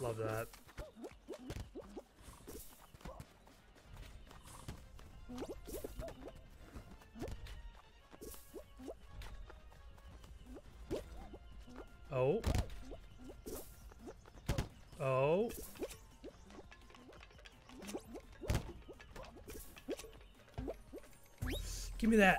Love that. Oh. Oh. Give me that.